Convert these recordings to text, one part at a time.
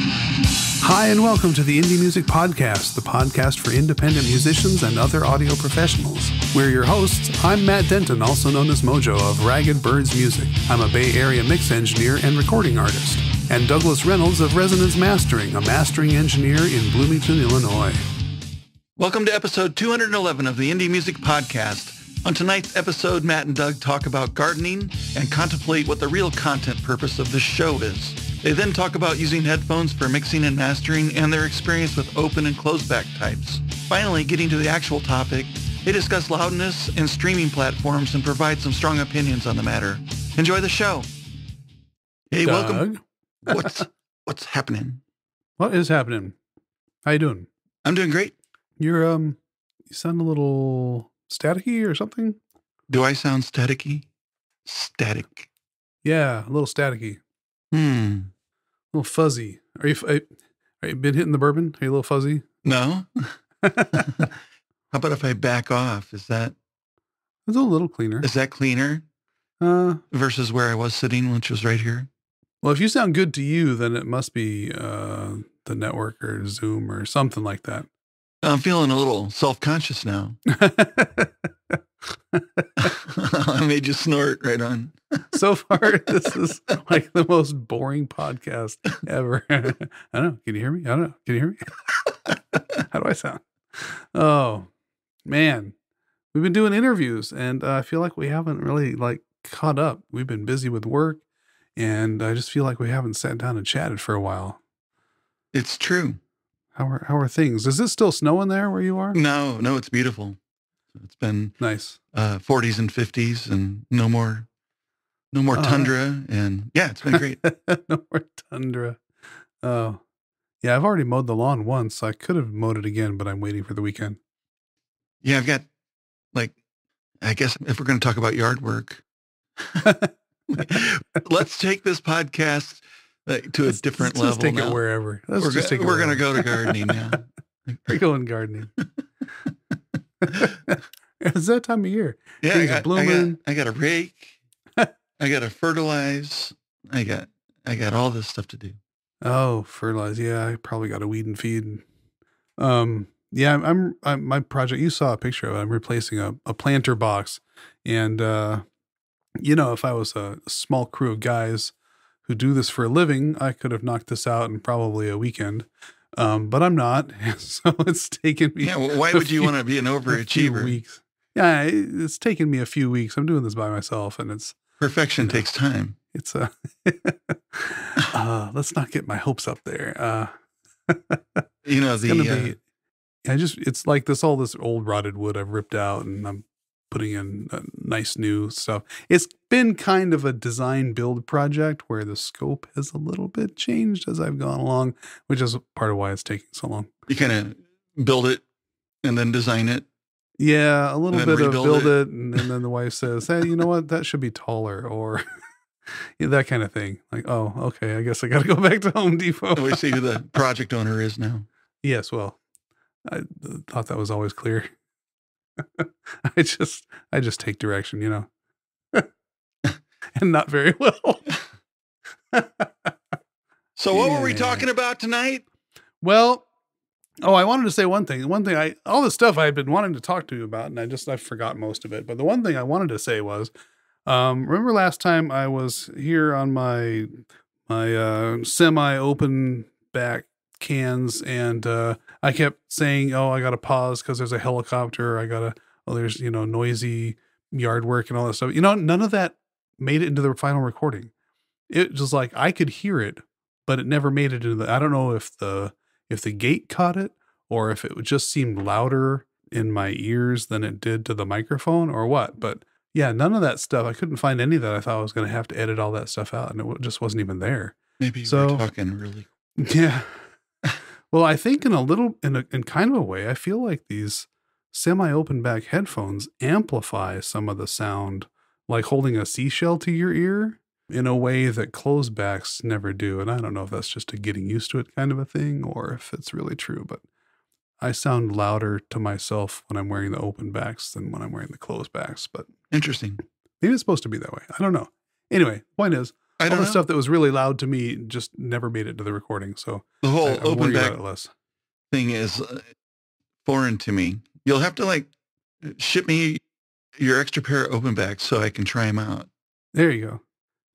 Hi, and welcome to the Indie Music Podcast, the podcast for independent musicians and other audio professionals. We're your hosts. I'm Matt Denton, also known as Mojo of Ragged Birds Music. I'm a Bay Area mix engineer and recording artist. And Douglas Reynolds of Resonance Mastering, a mastering engineer in Bloomington, Illinois. Welcome to episode 211 of the Indie Music Podcast. On tonight's episode, Matt and Doug talk about gardening and contemplate what the real content purpose of this show is. They then talk about using headphones for mixing and mastering and their experience with open and closed back types. Finally, getting to the actual topic, they discuss loudness and streaming platforms and provide some strong opinions on the matter. Enjoy the show. Hey, welcome. What's what's happening? what is happening? How you doing? I'm doing great. You're um, you sound a little staticky or something. Do I sound staticky? Static. Yeah, a little staticky, Hmm. a little fuzzy. Are you? Are you been hitting the bourbon? Are you a little fuzzy? No? How about if I back off? Is that It's a little cleaner. is that cleaner Uh, versus where I was sitting, which was right here? well, if you sound good to you, then it must be uh the network or Zoom or something like that. I'm feeling a little self-conscious now. I made you snort right on. so far, this is like the most boring podcast ever. I don't know. Can you hear me? I don't know. Can you hear me? How do I sound? Oh man, we've been doing interviews, and uh, I feel like we haven't really like caught up. We've been busy with work, and I just feel like we haven't sat down and chatted for a while. It's true. How are how are things? Is it still snowing there where you are? No, no, it's beautiful. It's been Nice. uh, 40s and 50s and no more no more tundra and yeah, it's been great. no more tundra. Oh, yeah. I've already mowed the lawn once. I could have mowed it again, but I'm waiting for the weekend. yeah, I've got like I guess if we're going to talk about yard work, let's take this podcast like, to a Let's- different let's level just take now. it wherever. Let's we're just go- take it we're going to go to gardening now. We're going gardening. it's that time of year. Yeah, I Things are got, I got blooming. I got a rake. I got to fertilize. I got I got all this stuff to do. Oh, fertilize. Yeah, I probably got a weed and feed. Um, yeah, I'm, I'm, I'm my project. You saw a picture of it. I'm replacing a, a planter box, and uh, you know, if I was a small crew of guys who do this for a living, I could have knocked this out in probably a weekend. Um, but I'm not, so it's taken me. Yeah, well, why would you want to be an overachiever? weeks. Yeah, it's taken me a few weeks. I'm doing this by myself, and it's Perfection You know. takes time. it's a. uh let's not get my hopes up there. Uh You know the uh, be I just it's like this all this old rotted wood I've ripped out and I'm putting in uh, nice new stuff. It's been kind of a design build project where the scope has a little bit changed as I've gone along, which is part of why it's taking so long. you kind of build it and then design it. Yeah, a little bit of build it. it, and, and then the wife says, "Hey, you know what? That should be taller," or yeah, that kind of thing. Like, oh, okay, I guess I got to go back to Home Depot. We see who the project owner is now. yes, well, I thought that was always clear. I just, I just take direction, you know, and not very well. So what were we talking about tonight? Well, oh, I wanted to say one thing. One thing I all the stuff I had been wanting to talk to you about, and I just I forgot most of it. But the one thing I wanted to say was, um, remember last time I was here on my my uh, semi open back cans, and uh, I kept saying, "Oh, I got to pause because there's a helicopter. I gotta oh, there's you know noisy yard work and all that stuff." You know, none of that made it into the final recording. It was like I could hear it, but it never made it into the. I don't know if the if the gate caught it or if it just seemed louder in my ears than it did to the microphone or what. But yeah, none of that stuff. I couldn't find any that I thought I was going to have to edit all that stuff out, and it just wasn't even there. Maybe So- we're talking really. Yeah. well, I think in a little, in a in kind of a way, I feel like these semi-open back headphones amplify some of the sound, like holding a seashell to your ear in a way that closed backs never do. And I don't know if that's just a getting used to it kind of a thing or if it's really true, but I sound louder to myself when I'm wearing the open backs than when I'm wearing the closed backs. But Interesting. maybe it's supposed to be that way. I don't know. Anyway, point is, I all the know. stuff that was really loud to me just never made it to the recording. So the whole I, I'm open back less. thing is uh, foreign to me. You'll have to like ship me your extra pair of open backs so I can try them out. There you go.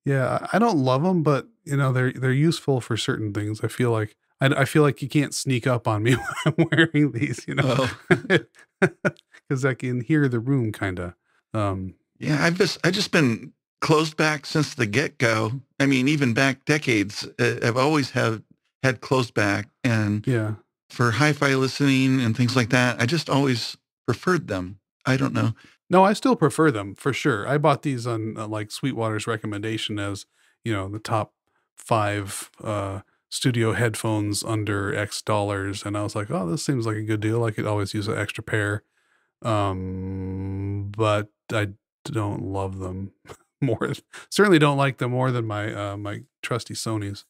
Yeah, I don't love them, but you know they're they're useful for certain things. I feel like I, I feel like you can't sneak up on me when I'm wearing these, you know, Oh. because I can hear the room kind of. Um, Yeah, I've just I just been closed back since the get go. I mean, even back decades, uh, I've always have had closed back, and yeah, for hi-fi listening and things like that, I just always preferred them. I don't know. No, I still prefer them for sure. I bought these on uh, like Sweetwater's recommendation as you know the top five uh, studio headphones under X dollars, and I was like, oh, this seems like a good deal. I could always use an extra pair, um, but I don't love them more. Certainly don't like them more than my uh, my trusty Sony's,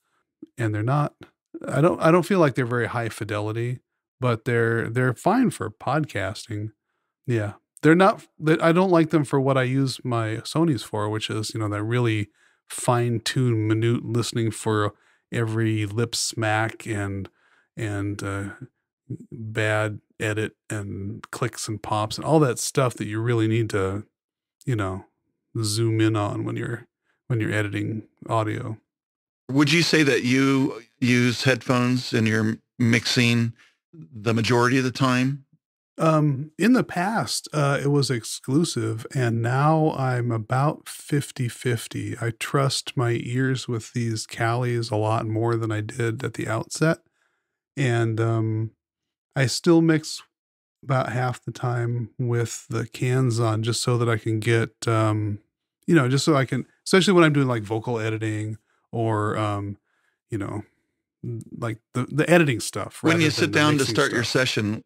and they're not. I don't. I don't feel like they're very high fidelity, but they're they're fine for podcasting. Yeah, they're not. that- I don't like them for what I use my Sony's for, which is you know that really fine tuned, minute listening for every lip smack and and uh, bad edit and clicks and pops and all that stuff that you really need to, you know, zoom in on when you're when you're editing audio. Would you say that you use headphones in your mixing the majority of the time? Um, in the past, uh, it was exclusive, and now I'm about 50 50. I trust my ears with these Kalis a lot more than I did at the outset. And um, I still mix about half the time with the cans on just so that I can get, um, you know, just so I can, especially when I'm doing like vocal editing or, um, you know, like the, the editing stuff. When you sit down to start your session,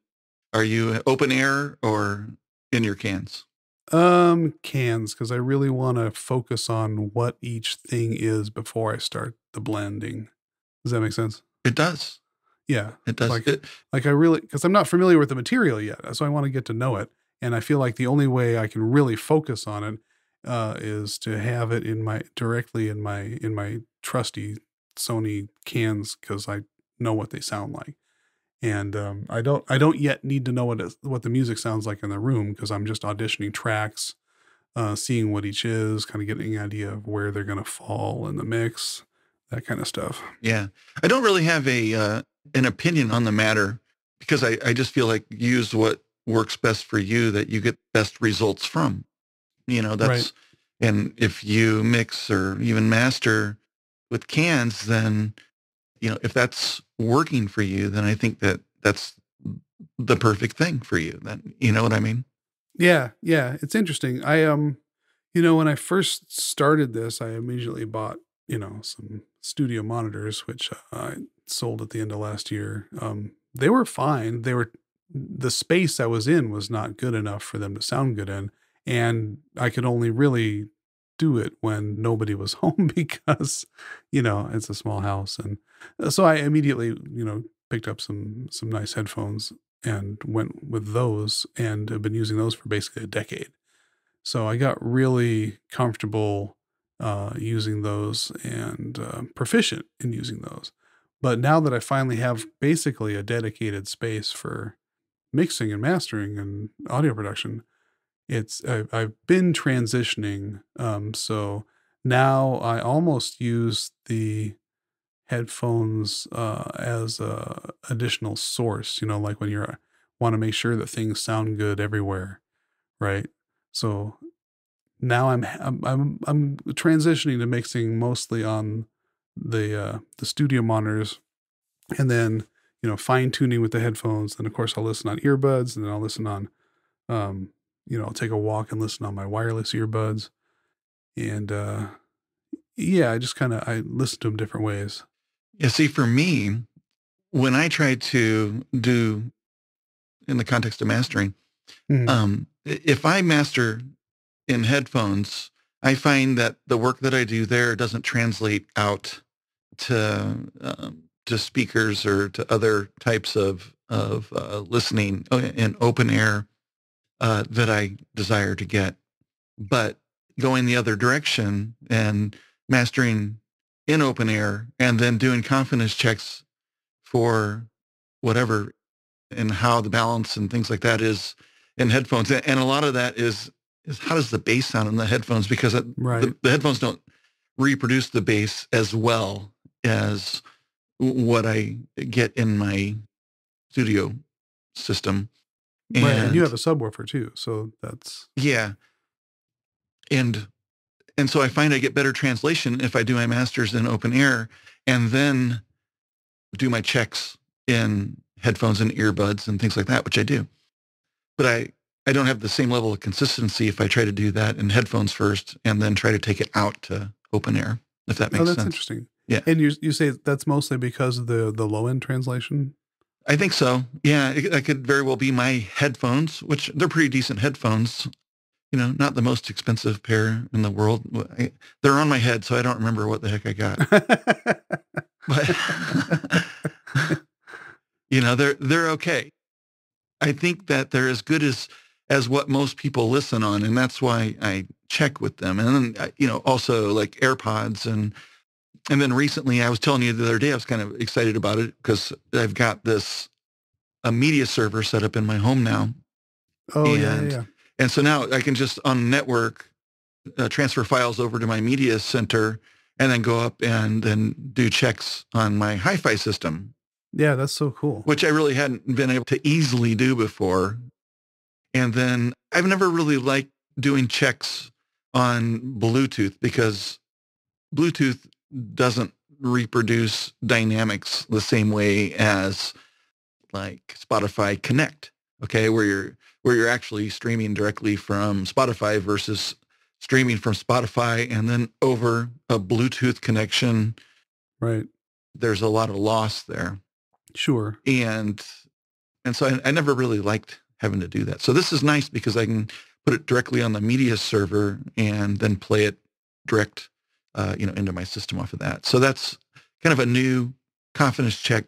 are you open air or in your cans? Um, cans because I really want to focus on what each thing is before I start the blending. Does that make sense? It does. Yeah, It does. Like- It- like I really because I'm not familiar with the material yet, so I want to get to know it, and I feel like the only way I can really focus on it uh, is to have it in my directly in my in my trusty Sony cans because I know what they sound like, and um, I don't I don't yet need to know what it, what the music sounds like in the room because I'm just auditioning tracks, uh, seeing what each is, kind of getting an idea of where they're gonna fall in the mix, that kind of stuff. yeah. I don't really have a uh, an opinion on the matter because I, I just feel like use what works best for you that you get best results from. You know, that's Right. and if you mix or even master with cans, then you know, if that's working for you, then I think that that's the perfect thing for you. Then you know what I mean? Yeah, yeah, it's interesting. I um, you know, when I first started this, I immediately bought you know some studio monitors, which uh, I sold at the end of last year. Um, they were fine. They were the space I was in was not good enough for them to sound good in, and I could only really do it when nobody was home because you know it's a small house, and uh, so I immediately you know picked up some some nice headphones and went with those and have been using those for basically a decade. So I got really comfortable uh, using those and uh, proficient in using those. But now that I finally have basically a dedicated space for mixing and mastering and audio production, it's I've, I've been transitioning. Um, so now I almost use the headphones uh, as a additional source. You know, like when you're want to make sure that things sound good everywhere, right? So now I'm I'm I'm, I'm transitioning to mixing mostly on the uh, the studio monitors, and then you know fine tuning with the headphones. Then of course I'll listen on earbuds, and then I'll listen on, um, you know, I'll take a walk and listen on my wireless earbuds, and uh, yeah, I just kind of I listen to them different ways. Yeah, see, for me, when I try to do in the context of mastering, Mhm. um, if I master in headphones, I find that the work that I do there doesn't translate out to um, to speakers or to other types of of uh, listening uh, in open air uh, that I desire to get. But going the other direction and mastering in open air and then doing confidence checks for whatever and how the balance and things like that is in headphones. And a lot of that is is how does the bass sound in the headphones because it, Right. the, the headphones don't reproduce the bass as well as what I get in my studio system. Right. And you have a subwoofer too. So that's Yeah. And and so I find I get better translation if I do my masters in open air and then do my checks in headphones and earbuds and things like that, which I do. But I I don't have the same level of consistency if I try to do that in headphones first and then try to take it out to open air, if that oh, makes oh, that's sense. interesting. Yeah. And you you say that's mostly because of the the low end translation. I think so. Yeah, it, that could very well be my headphones, which they're pretty decent headphones. You know, not the most expensive pair in the world. I, they're on my head, so I don't remember what the heck I got. But you know, they're they're okay. I think that they're as good as as what most people listen on, and that's why I check with them. And then you know, also like AirPods and and then recently, I was telling you the other day, I was kind of excited about it because I've got this a media server set up in my home now, oh yeah, yeah, And- yeah. and so now I can just on network uh, transfer files over to my media center and then go up and then do checks on my hi-fi system Yeah, that's so cool. which I really hadn't been able to easily do before. And then I've never really liked doing checks on Bluetooth because Bluetooth doesn't reproduce dynamics the same way as like Spotify Connect, okay, where you're where you're actually streaming directly from Spotify versus streaming from Spotify and then over a Bluetooth connection. Right. There's a lot of loss there Sure. and and so I, I never really liked having to do that. So this is nice because I can put it directly on the media server and then play it direct, uh, you know, into my system off of that. So that's kind of a new confidence check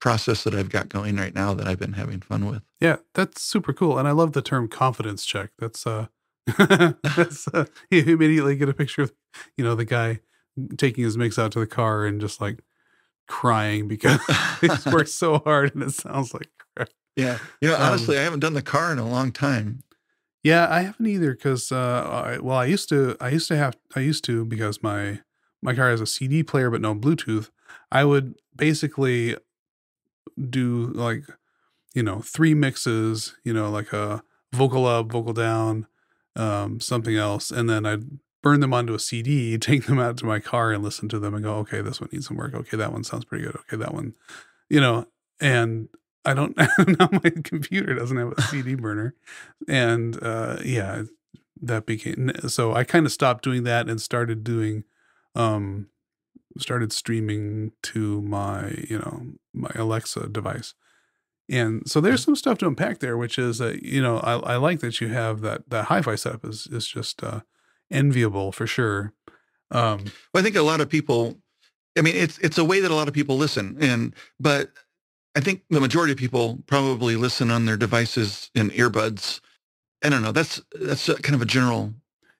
process that I've got going right now that I've been having fun with. Yeah, that's super cool. And I love the term confidence check. That's uh that's uh, you immediately get a picture of you know the guy taking his mix out to the car and just like crying because he's worked so hard and it sounds like crap. Yeah, you know, Um, honestly, I haven't done the car in a long time. Yeah, I haven't either because uh I, well I used to I used to have I used to because my my car has a CD player but no Bluetooth. I would basically do like you know three mixes, you know like a vocal up, vocal down, um something else and then I'd burn them onto a CD, take them out to my car and listen to them and go, okay, this one needs some work. Okay, that one sounds pretty good. Okay, that one, you know, and I don't now my computer doesn't have a CD burner. And uh yeah, that became so I kind of stopped doing that and started doing um started streaming to my, you know, my Alexa device. And so there's some stuff to unpack there, which is that, you know, I, I like that you have that that hi-fi setup is is just uh enviable for sure. Um Well, I think a lot of people. I mean, it's it's a way that a lot of people listen, and but I think the majority of people probably listen on their devices in earbuds. I don't know. That's that's kind of a general.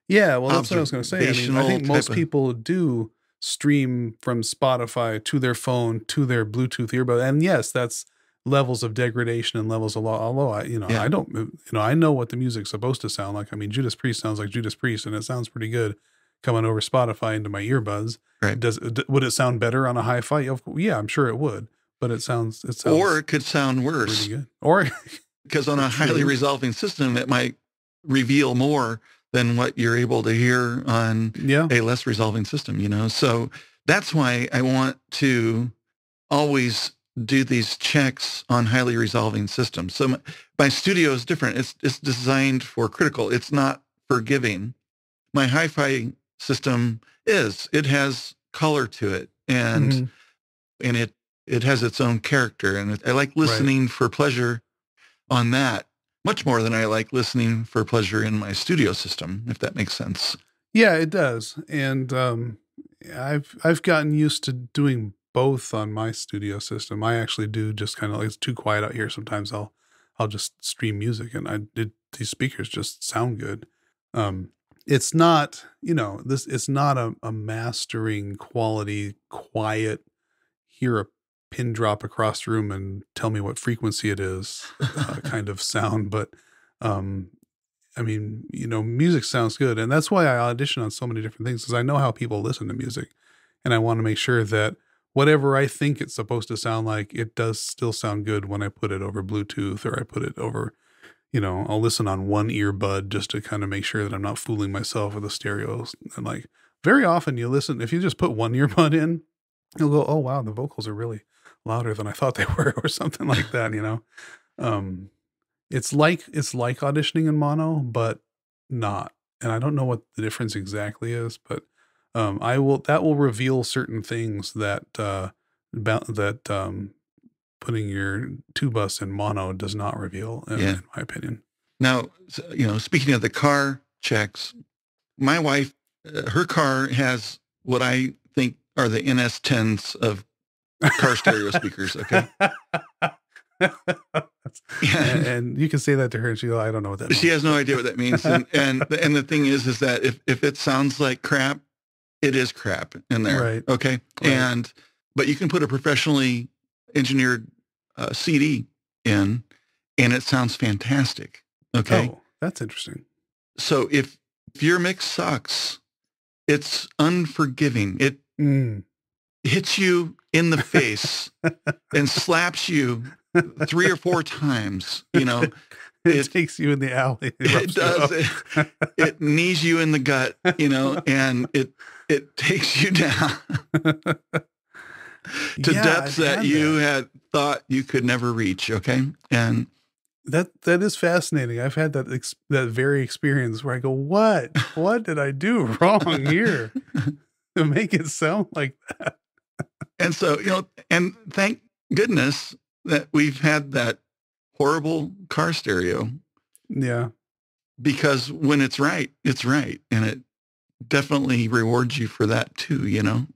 Yeah, well, that's what I was going to say. I, mean, I think most people do stream from Spotify to their phone to their Bluetooth earbud, and yes, that's levels of degradation and levels of law. Although I, you know, Yeah. I don't, you know, I know what the music's supposed to sound like. I mean, Judas Priest sounds like Judas Priest, and it sounds pretty good coming over Spotify into my earbuds. Right. Does would it sound better on a hi-fi? Yeah, I'm sure it would, but it sounds it sounds Or it could sound worse. Or because on a highly resolving system, it might reveal more than what you're able to hear on yeah, a less resolving system. You know, so that's why I want to always do these checks on highly resolving systems. So my, my studio is different. It's it's designed for critical. It's not forgiving. My hi-fi system is. It has color to it, and Mhm. and it it has its own character. And I like listening for pleasure on that much more than I like listening for pleasure in my studio system. If that makes sense. Yeah, it does. And um I've I've gotten used to doing both on my studio system. I actually do just kind of like it's too quiet out here. Sometimes I'll I'll just stream music and I did these speakers just sound good. Um it's not you know this it's not a, a mastering quality quiet hear a pin drop across the room and tell me what frequency it is uh, kind of sound but um i mean you know music sounds good and that's why i audition on so many different things because i know how people listen to music and i want to make sure that whatever i think it's supposed to sound like it does still sound good when i put it over bluetooth or i put it over you know, I'll listen on one earbud just to kind of make sure that I'm not fooling myself with the stereos. And like very often you listen, if you just put one earbud in, you'll go, oh, wow, the vocals are really louder than I thought they were or something like that, you know? Um, it's like, it's like auditioning in mono, but not. And I don't know what the difference exactly is, but, um, I will, that will reveal certain things that, uh, about that, um, putting your two bus in mono does not reveal, in, Yeah. in my opinion. Now, you know, speaking of the car checks, my wife, uh, her car has what I think are the NS10s of car stereo speakers. Okay. and, and you can say that to her, and she'll, I don't know what that. She means. has no idea what that means. And, and, and the thing is, is that if, if it sounds like crap, it is crap in there. Right. Okay. Right. And, but you can put a professionally engineered uh, CD in and it sounds fantastic. Okay. Oh, that's interesting. So if, if your mix sucks, it's unforgiving. It Mm. Hits you in the face and slaps you three or four times, you know, It, It- takes you in the alley. it does. It, it knees you in the gut, you know, and it, it takes you down to Yeah, depths I've that you had thought you could never reach. Okay. And that that is fascinating. I've had that ex- that very experience where I go, "What? What did I do wrong here to make it sound like that?" And so, you know, and thank goodness that we've had that horrible car stereo Yeah, because when it's right, it's right. And it definitely rewards you for that too, you know?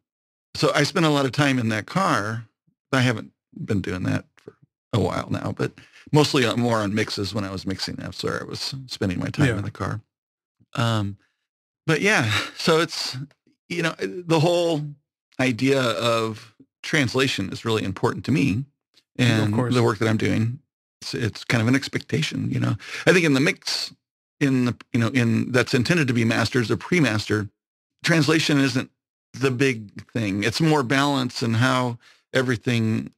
So I spent a lot of time in that car. I haven't been doing that for a while now, but mostly more on mixes when I was mixing. That's where I was spending my time Yeah. in the car. Um, but yeah, so it's, you know, the whole idea of translation is really important to me and course. the work that I'm doing. It's, it's kind of an expectation, you know. I think in the mix, in the you know, in that's intended to be masters or pre-master, translation isn't the big thing. It's more balance and how everything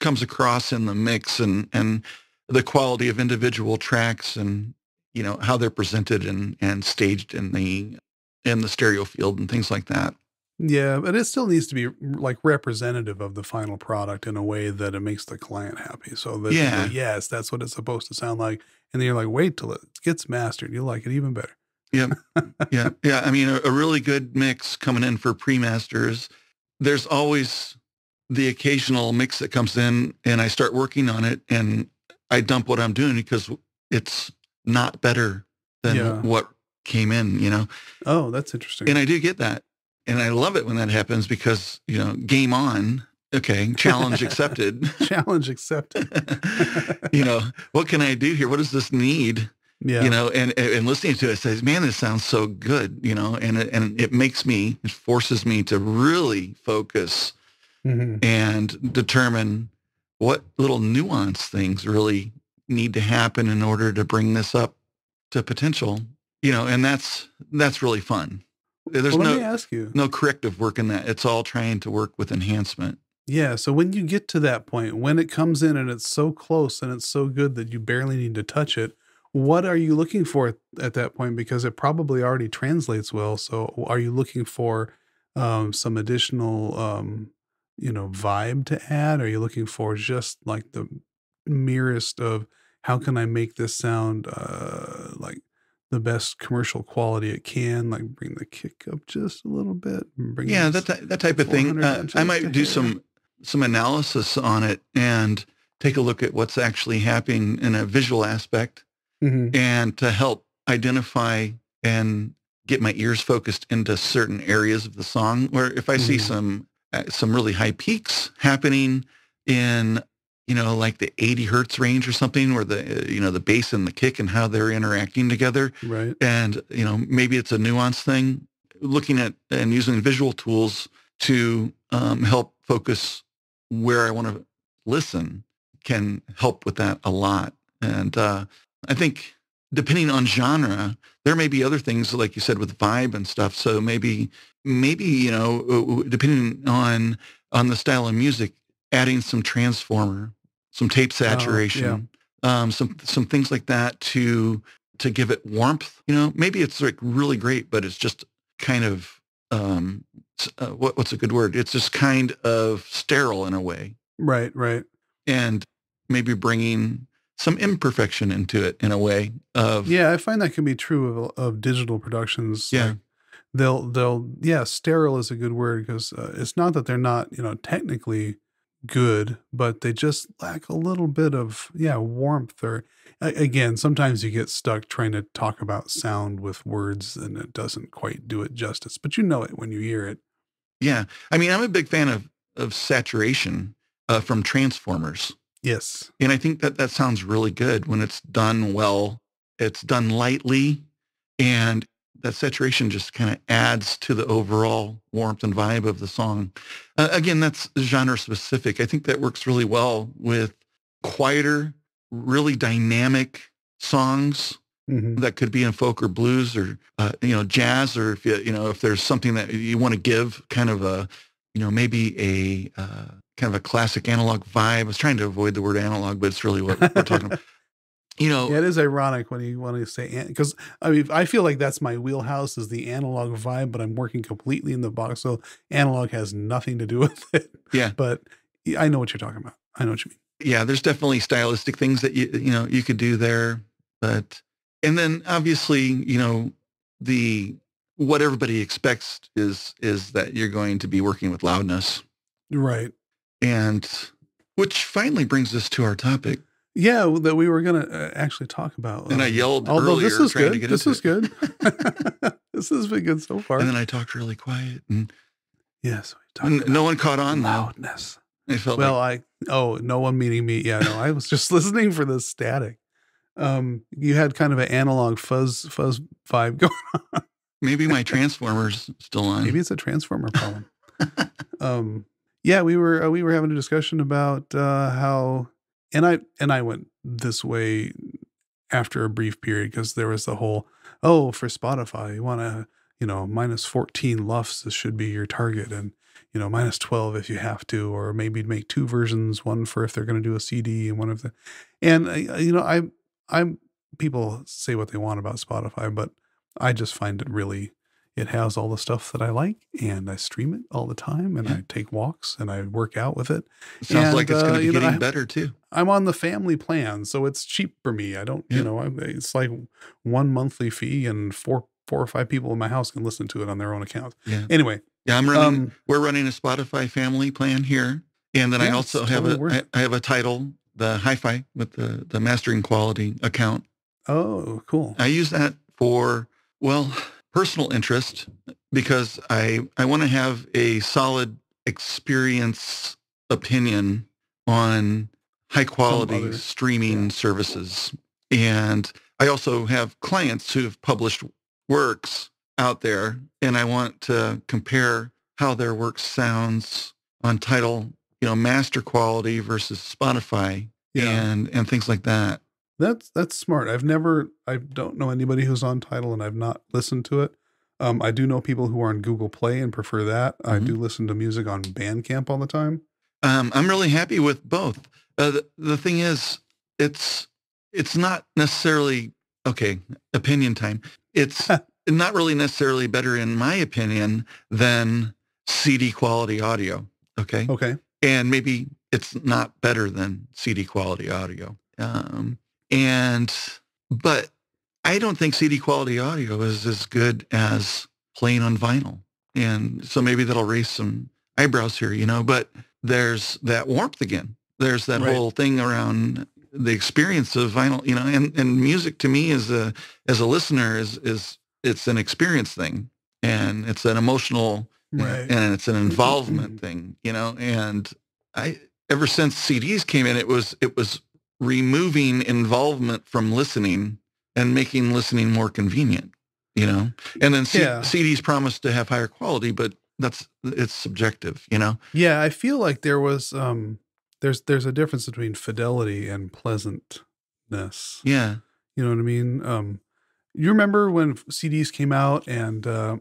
comes across in the mix and and the quality of individual tracks and you know how they're presented and and staged in the in the stereo field and things like that. Yeah, but it still needs to be mm, like representative of the final product in a way that it makes the client happy. So that Yeah. yes, that's what it's supposed to sound like. And then you're like, wait till it gets mastered. You'll like it even better. Yeah. yeah, yeah. I mean, a, a really good mix coming in for pre-masters. There's always the occasional mix that comes in, and I start working on it, and I dump what I'm doing because it's not better than Yeah. what came in, you know. Oh, that's interesting. And I do get that, and I love it when that happens because you know, game on. Okay, challenge accepted. Challenge accepted. you know, what can I do here? What does this need? Yeah. you know, and and listening to it says, man, this sounds so good, you know, and it, and it makes me, it forces me to really focus Mhm. and determine what little nuance things really need to happen in order to bring this up to potential, you know, and that's that's really fun. There's well, let me no ask you. no corrective work in that. It's all trying to work with enhancement. Yeah. So when you get to that point, when it comes in and it's so close and it's so good that you barely need to touch it, what are you looking for at, at that point? Because it probably already translates well. So are you looking for um, some additional, um, you know, vibe to add? Are you looking for just like the merest of how can I make this sound uh, like the best commercial quality it can? Like bring the kick up just a little bit. Bring Yeah, that that type of thing. Uh, I might do some some analysis on it and take a look at what's actually happening in a visual aspect, Mhm. and to help identify and get my ears focused into certain areas of the song. Where if I see Mhm. some uh, some really high peaks happening in you know, like the 80 hertz range or something where the, uh, you know, the bass and the kick and how they're interacting together. Right. And, you know, maybe it's a nuance thing looking at and using visual tools to um, help focus where I want to listen can help with that a lot. And uh, I think depending on genre, there may be other things like you said with vibe and stuff. So maybe maybe you know depending on on the style of music, adding some transformer, some tape saturation, oh, yeah. um, some some things like that to to give it warmth. You know, maybe it's like really great, but it's just kind of um, uh, what, what's a good word? It's just kind of sterile in a way. Right, right. And maybe bringing some imperfection into it in a way of yeah i find that can be true of, of digital productions yeah like they'll they'll yeah sterile is a good word because uh, it's not that they're not you know technically good but they just lack a little bit of yeah warmth or again sometimes you get stuck trying to talk about sound with words and it doesn't quite do it justice but you know it when you hear it yeah i mean i'm a big fan of of saturation uh, from transformers Yes. And I think that that sounds really good when it's done well. It's done lightly and that saturation just kind of adds to the overall warmth and vibe of the song. Uh, again, that's genre specific. I think that works really well with quieter, really dynamic songs mm-hmm. that could be in folk or blues or uh, you know jazz or if you you know if there's something that you want to give kind of a you know maybe a uh, kind of a classic analog vibe. I was trying to avoid the word analog, but it's really what we're talking about. You know, yeah, it is ironic when you want to say because I mean I feel like that's my wheelhouse is the analog vibe, but I'm working completely in the box, so analog has nothing to do with it. Yeah, but I know what you're talking about. I know what you mean. Yeah, there's definitely stylistic things that you you know you could do there, but and then obviously you know the what everybody expects is is that you're going to be working with loudness, right? And which finally brings us to our topic. Yeah, that we were going to uh, actually talk about. And I um, yelled although earlier this is trying good. to get this is it. good. this has been good so far. And then I talked really quiet, and yes, and no one caught on. Loudness. I felt well. Like, I oh, no one meeting me. Yeah, no, I was just listening for the static. Um, you had kind of an analog fuzz fuzz vibe going on. Maybe my transformer's still on. Maybe it's a transformer problem. um, yeah, we were uh, we were having a discussion about uh, how, and I and I went this way after a brief period because there was the whole oh for Spotify you want to you know minus fourteen LUFS this should be your target and you know minus twelve if you have to or maybe make two versions one for if they're going to do a CD and one of the and uh, you know I I'm people say what they want about Spotify but I just find it really it has all the stuff that I like, and I stream it all the time, and. I take walks and I work out with it. it sounds and, like it's going to uh, be getting know, better too. I'm on the family plan, so it's cheap for me. I don't, yeah. you know, I'm, it's like one monthly fee, and four four or five people in my house can listen to it on their own account. Yeah. Anyway, yeah, I'm running. Um, we're running a Spotify family plan here, and then yeah, I also have totally a I, I have a Tidal, the Hi-Fi with the the mastering quality account. Oh, cool. I use that for well personal interest because I, I want to have a solid experience opinion on high quality streaming yeah. services. And I also have clients who have published works out there and I want to compare how their work sounds on Tidal, you know, master quality versus Spotify yeah. and, and things like that. That's that's smart. I've never I don't know anybody who's on Tidal and I've not listened to it. Um, I do know people who are on Google Play and prefer that. Mm-hmm. I do listen to music on Bandcamp all the time. Um, I'm really happy with both. Uh, the, the thing is, it's it's not necessarily okay. Opinion time. It's not really necessarily better, in my opinion, than CD quality audio. Okay. Okay. And maybe it's not better than CD quality audio. Um, and, but I don't think CD quality audio is as good as playing on vinyl. And so maybe that'll raise some eyebrows here, you know, but there's that warmth again. There's that right. whole thing around the experience of vinyl, you know, and, and music to me as a, as a listener is, is it's an experience thing and it's an emotional right. and it's an mm-hmm. involvement mm-hmm. thing, you know, and I, ever since CDs came in, it was it was removing involvement from listening and making listening more convenient. You know, and then C- Yeah. CDs promise to have higher quality, but that's it's subjective. You know. Yeah, I feel like there was um there's there's a difference between fidelity and pleasantness. Yeah. You know what I mean? Um you remember when CDs came out and uh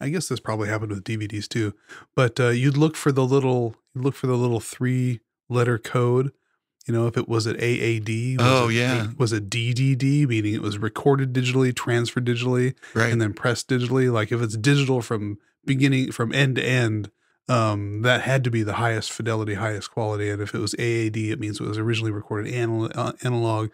I guess this probably happened with DVDs too, but uh you'd look for the little you'd look for the little three letter code. You know, if it was it AAD, was Oh, it yeah. was it DDD, meaning it was recorded digitally, transferred digitally, Right. and then pressed digitally. Like if it's digital from beginning from end to end, um, that had to be the highest fidelity, highest quality. And if it was AAD, it means it was originally recorded anal- uh, analog,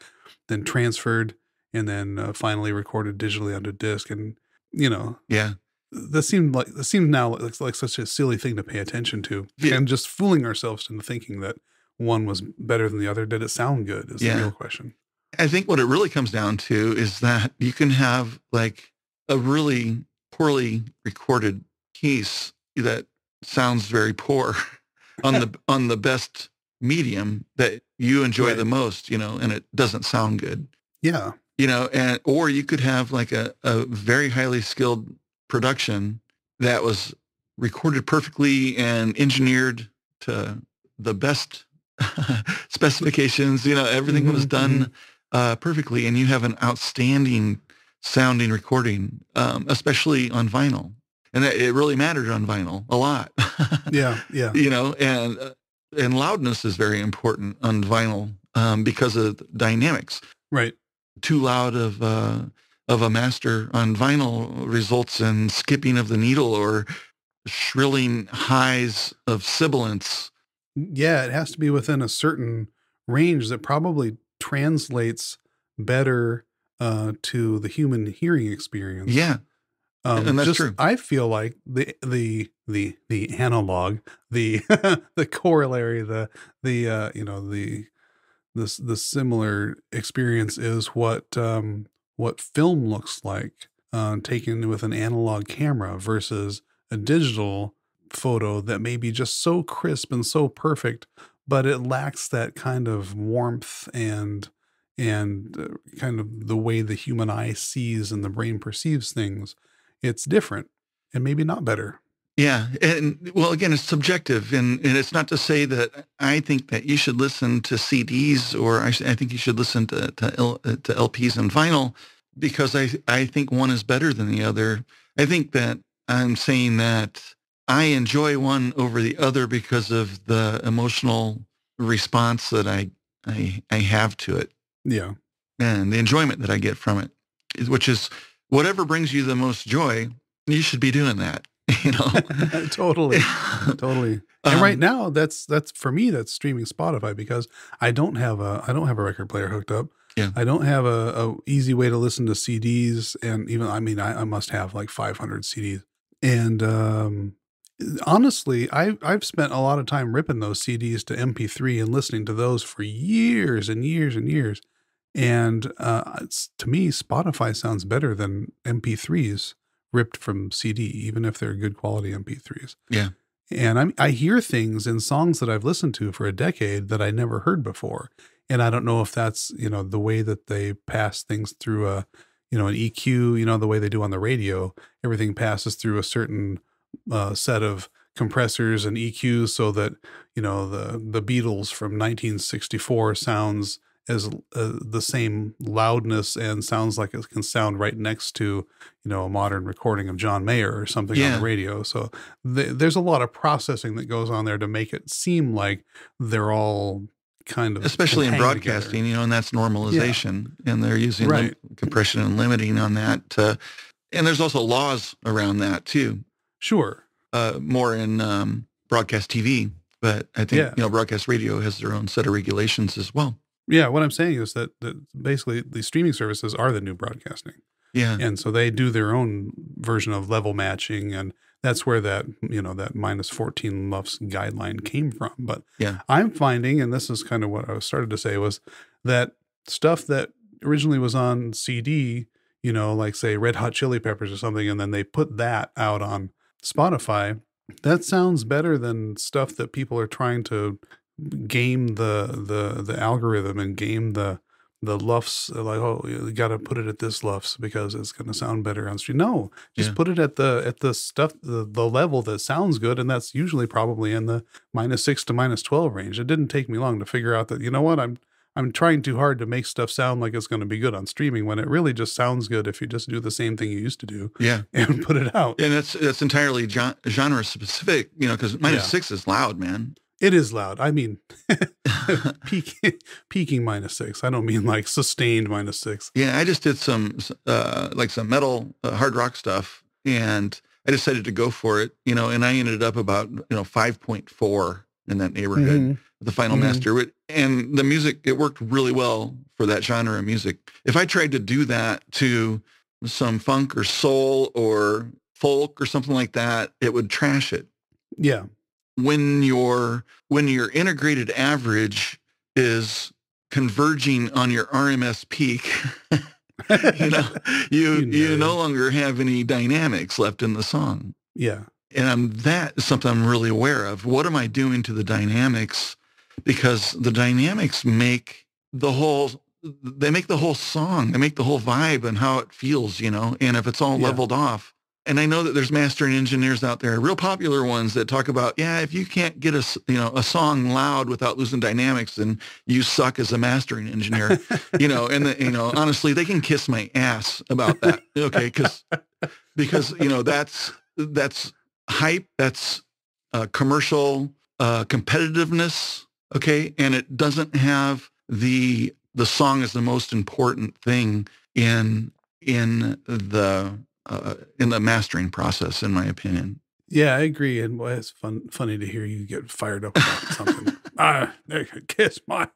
then transferred, and then uh, finally recorded digitally onto disc. And you know, yeah. that seemed like that seemed now like, like such a silly thing to pay attention to, Yeah. and just fooling ourselves into thinking that one was better than the other. Did it sound good? Is Yeah. the real question. I think what it really comes down to is that you can have like a really poorly recorded piece that sounds very poor on the on the best medium that you enjoy Right. the most, you know, and it doesn't sound good. Yeah. You know, and or you could have like a, a very highly skilled production that was recorded perfectly and engineered to the best specifications, you know, everything was Mhm, done uh, perfectly, and you have an outstanding sounding recording, um, especially on vinyl. And it it really mattered on vinyl a lot. Yeah. Yeah. you know, and uh, and loudness is very important on vinyl um, because of dynamics. Right. Too loud of uh, of a master on vinyl results in skipping of the needle or shrilling highs of sibilance. Yeah, it has to be within a certain range that probably translates better uh, to the human hearing experience. Yeah, um, and that's just- true. I feel like the the the the analog, the the corollary, the the uh, you know the this the similar experience is what um, what film looks like uh, taken with an analog camera versus a digital photo that may be just so crisp and so perfect, but it lacks that kind of warmth and and uh, kind of the way the human eye sees and the brain perceives things. It's different and maybe not better. Yeah, and well, again, it's subjective, and, and it's not to say that I think that you should listen to CDs or I, I think you should listen to to, L, uh, to LPs and vinyl because I I think one is better than the other. I think that I'm saying that I enjoy one over the other because of the emotional response that I I, I have to it Yeah. and the enjoyment that I get from it, which is whatever brings you the most joy. You should be doing that. You know. totally. Totally. And Um, right now that's that's for me that's streaming Spotify because I don't have a I don't have a record player hooked up. Yeah. I don't have a, a easy way to listen to CDs and even I mean I, I must have like 500 CDs. And um honestly, I I've spent a lot of time ripping those CDs to MP3 and listening to those for years and years and years. And uh, it's, to me, Spotify sounds better than MP3s ripped from CD, even if they're good quality MP3s. Yeah. And I'm, I hear things in songs that I've listened to for a decade that I never heard before. And I don't know if that's, you know, the way that they pass things through a, you know, an EQ, you know, the way they do on the radio, everything passes through a certain uh, set of compressors and EQs so that, you know, the, the Beatles from 1964 sounds as uh, the same loudness and sounds like it can sound right next to, you know, a modern recording of John Mayer or something on the radio. So th- there's a lot of processing that goes on there to make it seem like they're all kind of especially in hang together. broadcasting, you know, and that's normalization, and they're using Right. compression and limiting on that. Uh, and there's also laws around that too, Sure. uh, more in um, broadcast TV. But I think Yeah. you know, broadcast radio has their own set of regulations as well. Yeah, what I'm saying is that, that basically the streaming services are the new broadcasting. Yeah, and so they do their own version of level matching and that's where that you know that minus 14 lufs guideline came from but Yeah. i'm finding and this is kind of what i started to say was that stuff that originally was on cd you know like say red hot chili peppers or something and then they put that out on spotify that sounds better than stuff that people are trying to game the the the algorithm and game the the lufs uh, like oh you got to put it at this lufs because it's going to sound better on stream. No just Yeah. put it at the at the stuff the, the level that sounds good and that's usually probably in the minus 6 to minus 12 range. It didn't take me long to figure out that you know what? I'm i'm trying too hard to make stuff sound like it's going to be good on streaming when it really just sounds good if you just do the same thing you used to do Yeah. and put it out And that's that's entirely genre specific, you know, because minus Yeah. six is loud, man. it is loud i mean peak, peaking minus 6 i don't mean like sustained minus 6 Yeah, I just did some uh, like some metal uh, hard rock stuff, and I decided to go for it, you know, and I ended up about you know five point four in that neighborhood, the final Mhm. master, and the music it worked really well for that genre of music. If I tried to do that to some funk or soul or folk or something like that, it would trash it. yeah when your when your integrated average is converging on your RMS peak, you know, you You you, no longer have any dynamics left in the song. yeah And I'm, that is something I'm really aware of. What am I doing to the dynamics? Because the dynamics make the whole they make the whole song, they make the whole vibe and how it feels, you know. And if it's all Yeah. leveled off, and I know that there's mastering engineers out there, real popular ones that talk about, yeah, if you can't get a you know a song loud without losing dynamics, then you suck as a mastering engineer, you know. And the, you know, honestly, they can kiss my ass about that, okay? Because because you know that's that's hype, that's uh, commercial uh, competitiveness, okay, and it doesn't have the the song is the most important thing in in the uh, in the mastering process, in my opinion. Yeah, I agree. And boy, it's fun, funny to hear you get fired up about something. ah, kiss my,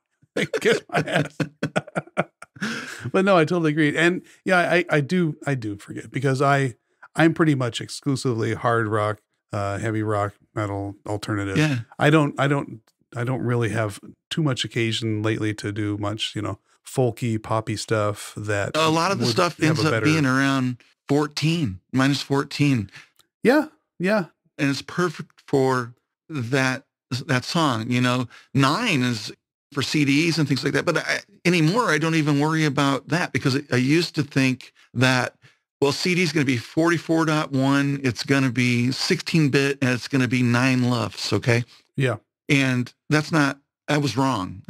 kiss my ass. but no, I totally agree. And yeah, I, I do, I do forget because I, I'm pretty much exclusively hard rock, uh, heavy rock, metal, alternative. Yeah, I don't, I don't, I don't really have too much occasion lately to do much, you know, folky, poppy stuff. That a lot of the stuff ends up better- being around fourteen, minus fourteen. Yeah, yeah, and it's perfect for that that song. You know, nine is for CDs and things like that. But I, anymore, I don't even worry about that because I used to think that well, CD is going to be 44.1, it's going to be 16-bit, and it's going to be nine lufs. Okay, yeah. And that's not. I was wrong.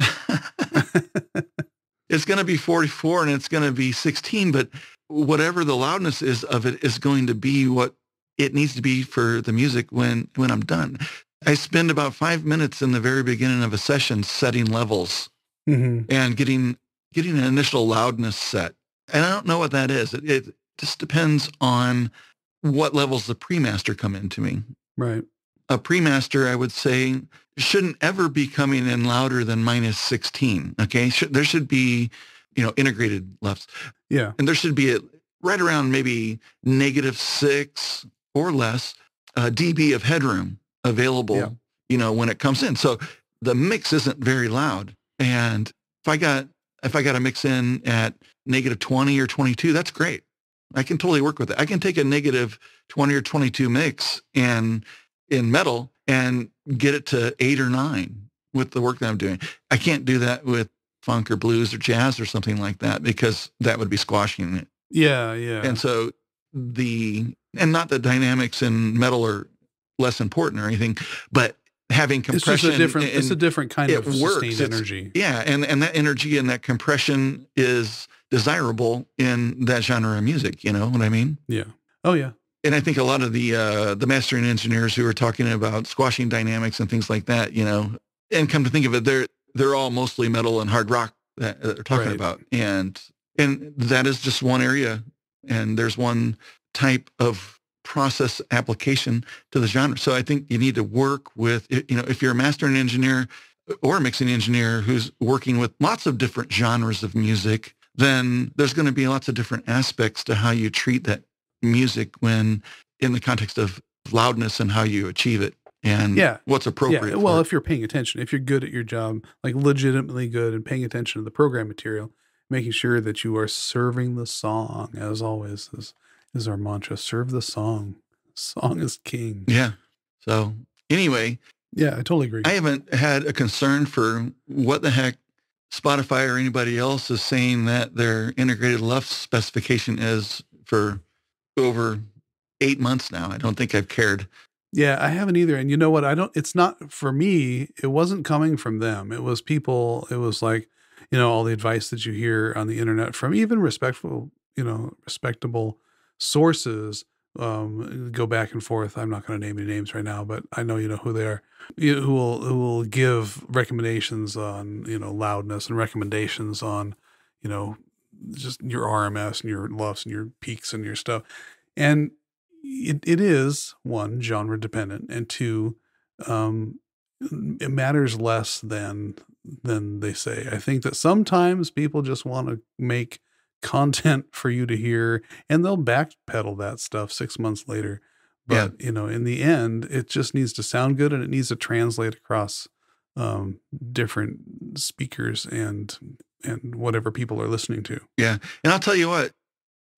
it's going to be 44 and it's going to be 16, but whatever the loudness is of it is going to be what it needs to be for the music when when I'm done. I spend about five minutes in the very beginning of a session setting levels hmm and getting getting an initial loudness set. And I don't know what that is. It, it just depends on what levels the pre-master come into me. Right. A pre-master, I would say, shouldn't ever be coming in louder than minus 16. Okay. Should, there should be, you know, integrated LUFS Yeah. and there should be a, right around maybe negative six or less uh, dB of headroom available, Yeah. you know, when it comes in. So the mix isn't very loud. And if I got if I got to mix in at negative 20 or 22, that's great. I can totally work with it. I can take a negative 20 or 22 mix and in metal and get it to eight or nine with the work that I'm doing. I can't do that with funk or blues or jazz or something like that because that would be squashing it. Yeah. Yeah. And so the and not that dynamics in metal are less important or anything, but having it's compression just a different, and- it's a different kind it of works. sustained It's- energy. yeah, and and that energy and that compression is desirable in that genre of music. You know what I mean? Yeah. Oh yeah. And I think a lot of the uh, the mastering engineers who are talking about squashing dynamics and things like that, you know, and come to think of it, they're they're all mostly metal and hard rock that they're talking Right. about, and and that is just one area, and there's one type of process application to the genre. So I think you need to work with, you know, if you're a mastering engineer or a mixing engineer who's working with lots of different genres of music, then there's going to be lots of different aspects to how you treat that music when in the context of loudness and how you achieve it and Yeah. what's appropriate. Yeah. Well, if you're paying attention, if you're good at your job, like legitimately good and paying attention to the program material, making sure that you are serving the song as always is, is our mantra. Serve the song. Song is king. Yeah. So anyway, Yeah, I totally agree. I haven't had a concern for what the heck Spotify or anybody else is saying that their integrated LUFS specification is for over eight months now. I don't think I've cared. Yeah, I haven't either. And you know what? I don't, it's not for me, it wasn't coming from them. It was people, it was like, you know, all the advice that you hear on the internet from even respectful, you know, respectable sources um, go back and forth. I'm not going to name any names right now, but I know you know who they are. You who will who will give recommendations on you know loudness and recommendations on you know just your RMS and your LUFS and your peaks and your stuff. And it, it is one genre dependent and two um, it matters less than than they say. I think that sometimes people just want to make content for you to hear and they'll backpedal that stuff 6 months later. But, yeah. you know, in the end, it just needs to sound good and it needs to translate across um, different speakers and and whatever people are listening to. Yeah. And I'll tell you what,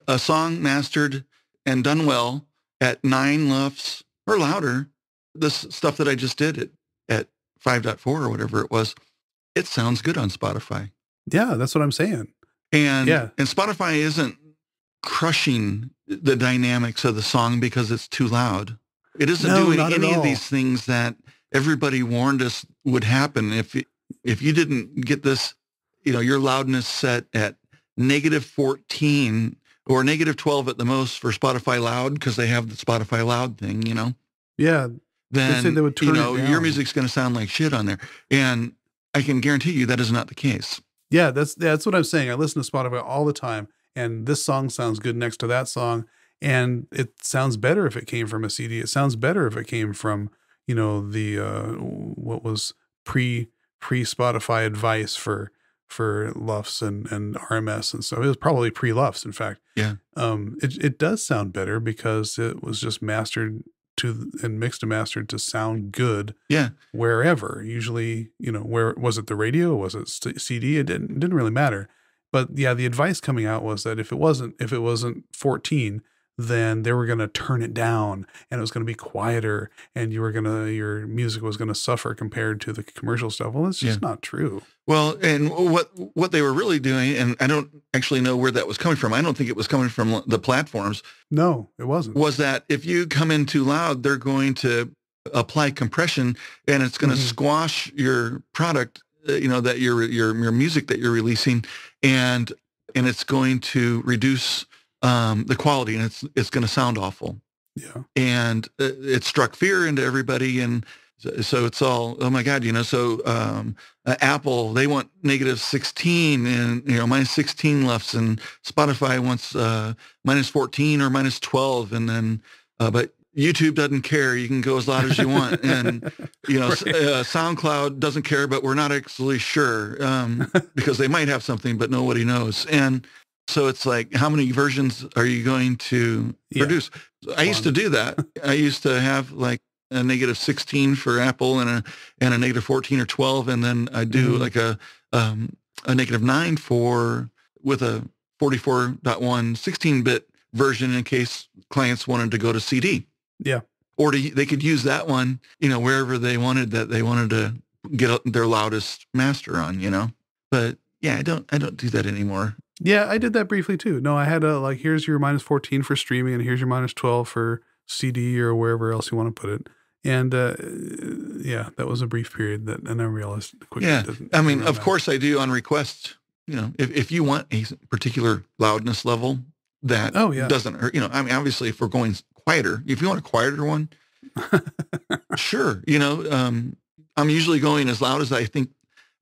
a song mastered and done well at nine LUFS or louder, this stuff that I just did at, at 5.4 or whatever it was, it sounds good on Spotify. Yeah, that's what I'm saying. And yeah. and Spotify isn't crushing the dynamics of the song because it's too loud. It isn't no, doing any of these things that everybody warned us would happen if if you didn't get this, you know, your loudness set at negative 14 or negative 12 at the most for Spotify loud because they have the Spotify loud thing, you know. Yeah. Then you know, your music's going to sound like shit on there. And I can guarantee you that is not the case. Yeah, that's that's what I'm saying. I listen to Spotify all the time, and this song sounds good next to that song, and it sounds better if it came from a CD. It sounds better if it came from you know the uh, what was pre pre Spotify advice for for LUFS and and RMS and so it was probably pre LUFS in fact. Yeah. Um, it it does sound better because it was just mastered to and mixed and mastered to sound good. Yeah. Wherever, usually, you know, where was it the radio? Was it CD? It didn't it didn't really matter. But yeah, the advice coming out was that if it wasn't if it wasn't 14, then they were going to turn it down and it was going to be quieter and you were going to your music was going to suffer compared to the commercial stuff. Well that's just yeah. not true. Well and what what they were really doing and i don't actually know where that was coming from. I don't think it was coming from the platforms. No it wasn't. Was that if you come in too loud they're going to apply compression and it's going to mm-hmm. squash your product uh, you know that your your your music that you're releasing and and it's going to reduce um, the quality, and it's it's going to sound awful. Yeah, and it struck fear into everybody, and so it's all oh my god, you know. So um, uh, Apple they want negative sixteen and you know minus sixteen LUFS, and Spotify wants uh, minus fourteen or minus twelve, and then uh, but YouTube doesn't care. You can go as loud as you want, and you know, right. uh, SoundCloud doesn't care, but we're not actually sure um, because they might have something, but nobody knows. And so it's like, how many versions are you going to yeah. produce? I used to do that. I used to have like a negative 16 for Apple and a and a negative 14 or 12, and then I do mm-hmm. like a um, a negative nine for with a 44.1 16-bit version in case clients wanted to go to CD. Yeah. Or to, they could use that one, you know, wherever they wanted that they wanted to get their loudest master on, you know. But yeah, I don't I don't do that anymore. Yeah, I did that briefly too. No, I had a like here's your minus 14 for streaming and here's your minus 12 for CD or wherever else you want to put it. And uh, yeah, that was a brief period that and I realized quickly. Yeah, I mean, of course I do on request. You know, if if you want a particular loudness level that oh, yeah. doesn't hurt, you know, I mean, obviously if we're going quieter, if you want a quieter one, sure. You know, um, I'm usually going as loud as I think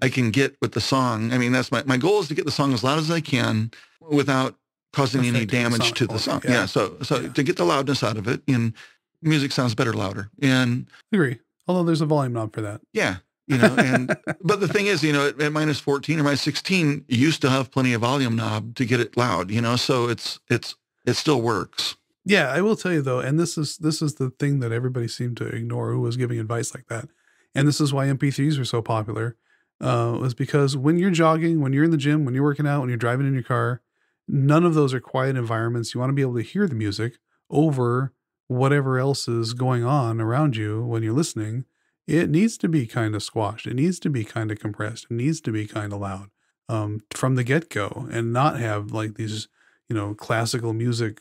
I can get with the song. I mean, that's my, my goal is to get the song as loud as I can without causing any damage the to the song. Yeah. yeah. So, so yeah. to get the loudness out of it and music sounds better louder. And I agree. Although there's a volume knob for that. Yeah. You know, and, but the thing is, you know, at, at minus 14 or minus 16, you used to have plenty of volume knob to get it loud, you know, so it's, it's, it still works. Yeah, I will tell you though, and this is this is the thing that everybody seemed to ignore who was giving advice like that. And this is why MP3s were so popular uh, was because when you're jogging, when you're in the gym, when you're working out, when you're driving in your car, none of those are quiet environments. You want to be able to hear the music over whatever else is going on around you when you're listening. it needs to be kind of squashed. It needs to be kind of compressed. It needs to be kind of loud um, from the get go and not have like these, you know, classical music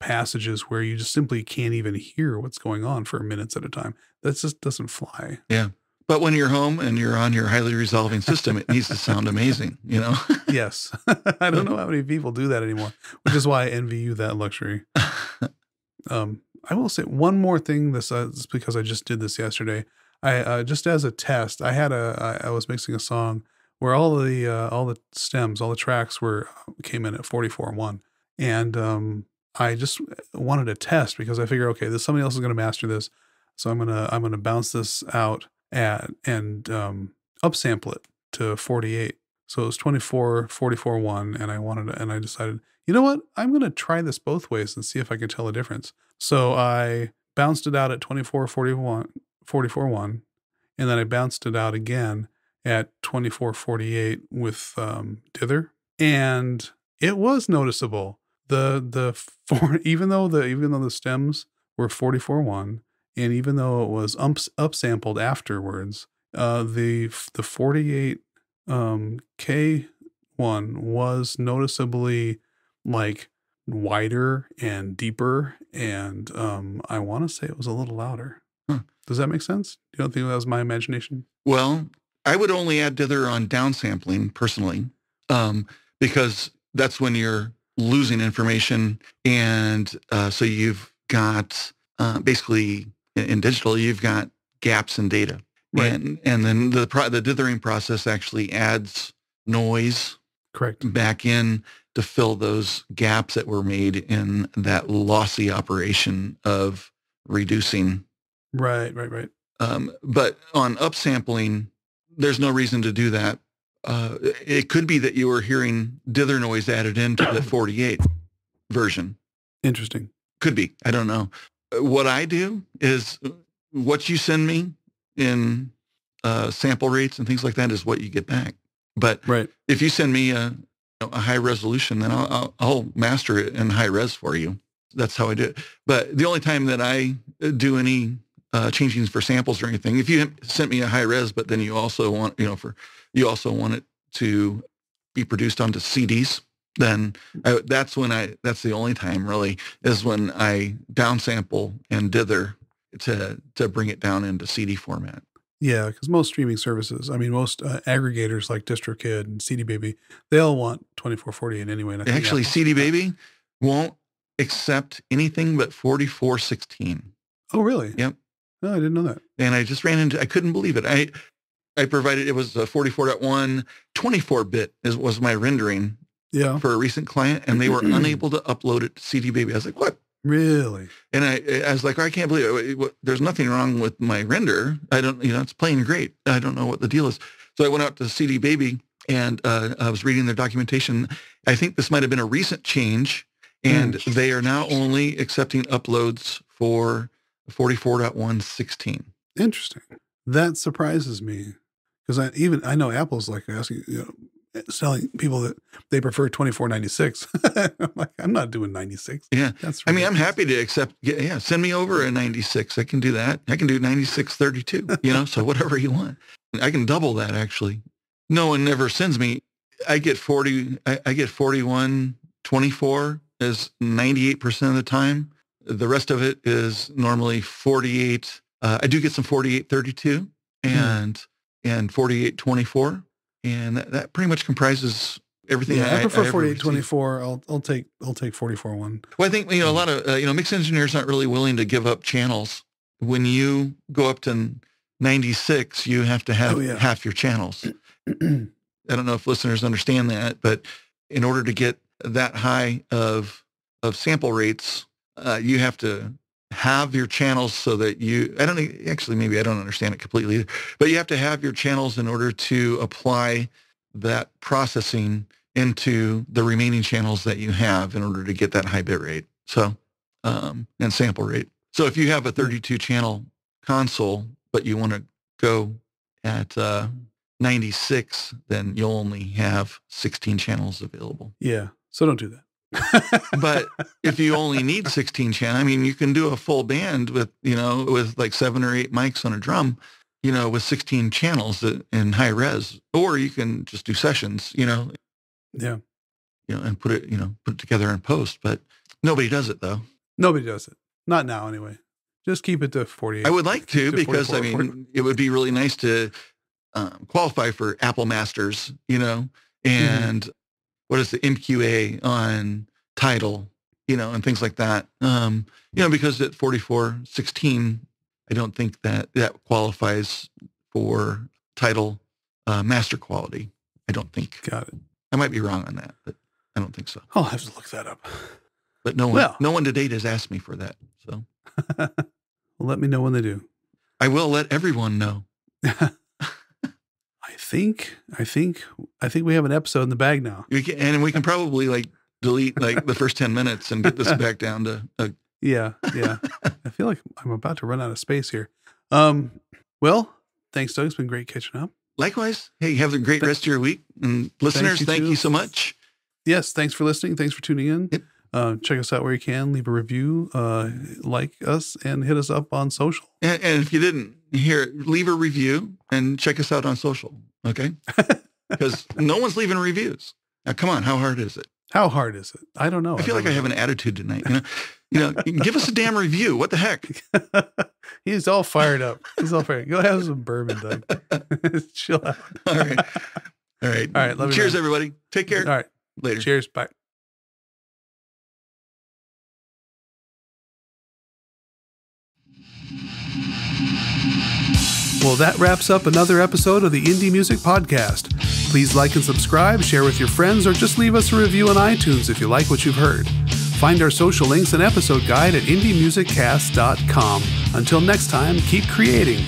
passages where you just simply can't even hear what's going on for minutes at a time. That just doesn't fly. Yeah. But when you're home and you're on your highly resolving system, it needs to sound amazing, you know? yes. I don't know how many people do that anymore, which is why I envy you that luxury. Um, I will say one more thing. This uh, is because I just did this yesterday. I uh, just as a test, I had a I, I was mixing a song where all the uh, all the stems, all the tracks were came in at 44 and 1. And um, I just wanted to test because I figure, okay, this somebody else is going to master this, so I'm gonna I'm gonna bounce this out at and um, upsample it to 48. So it was 24, 44 1, and I wanted to, and I decided, you know what? I'm going to try this both ways and see if I can tell a difference. So I bounced it out at 24, 41, 44 1, and then I bounced it out again at 24, 48 with um, dither, and it was noticeable. The the four, even though the even though the stems were 44 1, and even though it was umps, upsampled afterwards, uh, the the 48 um, K one was noticeably like wider and deeper, and um, I want to say it was a little louder. Huh. Does that make sense? You don't think that was my imagination? Well, I would only add dither on downsampling personally, um, because that's when you're losing information, and uh, so you've got uh, basically in, digital you've got gaps in data, Right. and and then the pro- the dithering process actually adds noise Correct. back in to fill those gaps that were made in that lossy operation of reducing. Right. Right. Right. Um, but on upsampling, there's no reason to do that. Uh, it could be that you were hearing dither noise added into the 48 version. Interesting. Could be. I don't know. What I do is what you send me in uh, sample rates and things like that is what you get back. But Right. if you send me a, a high resolution, then I'll, I'll, I'll master it in high res for you. That's how I do it. But the only time that I do any uh, changings for samples or anything, if you sent me a high res, but then you also want, you know, for you also want it to be produced onto CDs, then I, that's when I. That's the only time really is when I downsample and dither to to bring it down into CD format. Yeah, because most streaming services, I mean, most uh, aggregators like DistroKid and CD Baby, they all want 2448 anyway. Actually, CD Baby won't accept anything but 4416. oh, really? Yep. No, I didn't know that. And I just ran into, I couldn't believe it. I, I provided, it was a 44.1, 24-bit is, was my rendering Yeah, for a recent client, and they were unable to upload it to CD Baby. I was like, what? really? And I, I was like, I can't believe it. There's nothing wrong with my render. I don't, you know, it's playing great. I don't know what the deal is. So I went out to CD Baby and uh, I was reading their documentation. I think this might have been a recent change, and they are now only accepting uploads for 44.116. Interesting. That surprises me because I even I know Apple's like asking, you know, selling people that they prefer 2496. I'm like, I'm not doing 96. Yeah. That's I mean, I'm happy to accept. Yeah, yeah, send me over a 96. I can do that. I can do 9632. You know, so whatever you want. I can double that actually. No one never sends me. I get 40. I, I get 41 24 is 98 percent of the time. The rest of it is normally 48. Uh, I do get some 48 32 and and 48 24, and that, that pretty much comprises everything. Yeah, I, prefer ever 48 received. 24. I'll I'll take I'll take 44 one. Well, I think you know a lot of uh, you know mix engineers aren't really willing to give up channels. When you go up to 96, you have to have Oh, yeah. half your channels. I don't know if listeners understand that, but in order to get that high of of sample rates, uh, you have to have your channels so that you I don't actually maybe I don't understand it completely, but you have to have your channels in order to apply that processing into the remaining channels that you have in order to get that high bit rate. So um, and sample rate. So if you have a 32 channel console, but you want to go at uh, 96, then you'll only have 16 channels available. yeah. So don't do that. But if you only need 16 channel, I mean, you can do a full band with, you know, with like seven or eight mics on a drum. you know, with 16 channels in high res, or you can just do sessions, you know, Yeah. you know, and put it, you know, put it together in post. But nobody does it though. Nobody does it. Not now, anyway. Just keep it to 48. I would like to To because I 44, mean, it would be really nice to um, qualify for Apple Masters, you know, Mm-hmm. What is the MQA on Tidal, you know, and things like that. Um, you know, because at 4416, I don't think that that qualifies for Tidal uh, master quality. I don't think. Got it. I might be wrong on that, but I don't think so. I'll have to look that up. But no one, Well- no one to date has asked me for that. So well, Let me know when they do. I will let everyone know. I think, I think, I think we have an episode in the bag now. We can, and we can probably like delete like the first 10 minutes and get this back down to a Yeah, yeah. I feel like I'm about to run out of space here. Um, well, thanks, Doug. It's been great catching up. Likewise, hey, have a great Th- rest of your week. And listeners, you thank too. you so much. Yes, thanks for listening. Thanks for tuning in. Yep. Uh, check us out where you can. Leave a review, uh, like us, and hit us up on social. And, and if you didn't hear it, leave a review and check us out on social. Okay. Because no one's leaving reviews. Now, come on. How hard is it? How hard is it? I don't know. I feel like I have an attitude tonight. You know, you know, give us a damn review. What the heck? He's all fired up. He's all fired. Go have some bourbon, Doug. Chill out. All right. All right. All right, Cheers, everybody. Take care. All right. Later. Cheers. Bye. Well, that wraps up another episode of the Indie Music Podcast. Please like and subscribe, share with your friends, or just leave us a review on iTunes if you like what you've heard. Find our social links and episode guide at indiemusiccast.com. Until next time, keep creating.